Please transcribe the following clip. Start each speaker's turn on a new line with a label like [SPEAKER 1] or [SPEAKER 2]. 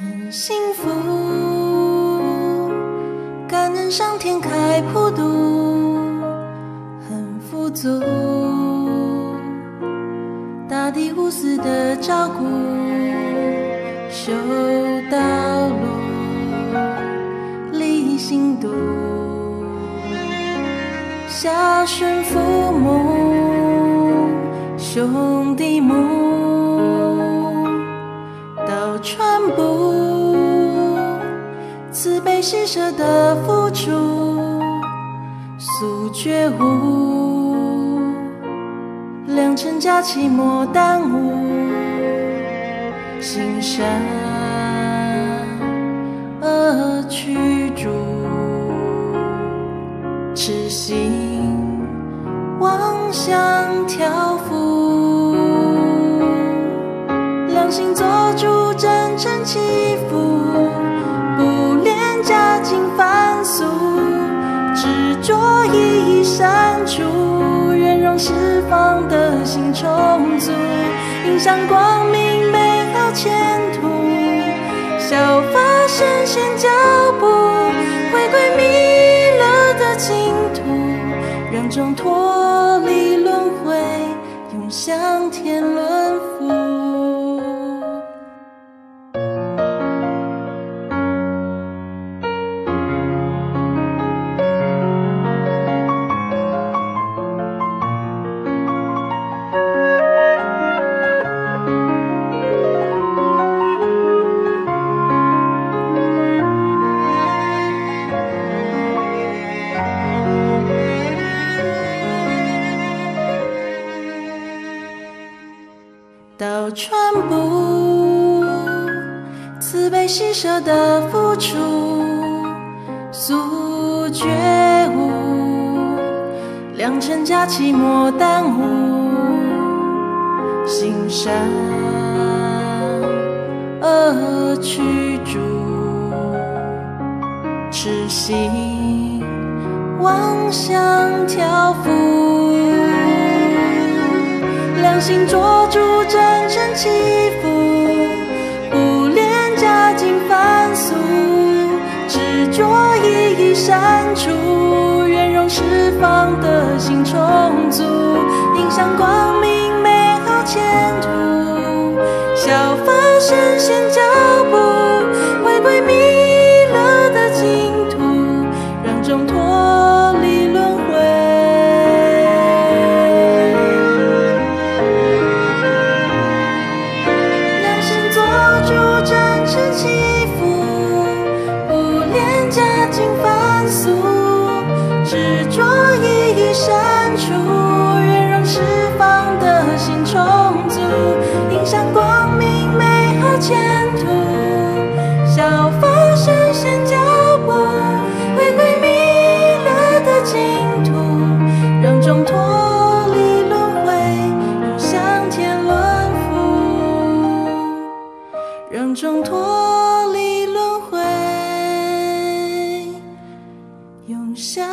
[SPEAKER 1] 很幸福，感恩上天开普渡，很富足，大地无私的照顾，修道路，立心度，孝顺父母，兄弟慈悲施舍的付出，速觉悟，良辰佳期莫耽误，心善恶驱逐，痴心妄想挑夫，良心做主，真诚祈福，释放的心充足，迎向光明美好前途，小发神仙脚步，回归弥勒的净土，让众脱离轮回，涌向天路到传播，慈悲喜舍的付出，速觉悟，良辰佳期莫耽误，行善恶驱逐，痴心妄想挑夫。良心做主，真起伏，不恋家境凡俗，执着一一删除，圆融释放的心充足，迎向光明美好前途，效法神仙脚步，充足，迎向光明美好前途，效法神仙脚步，回归弥勒的净土，让众脱离轮回，永享天伦福。让众脱离轮回，永享